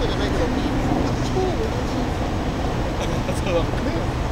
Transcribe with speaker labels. Speaker 1: 人じゃないけど、ん超同じ。そうだね。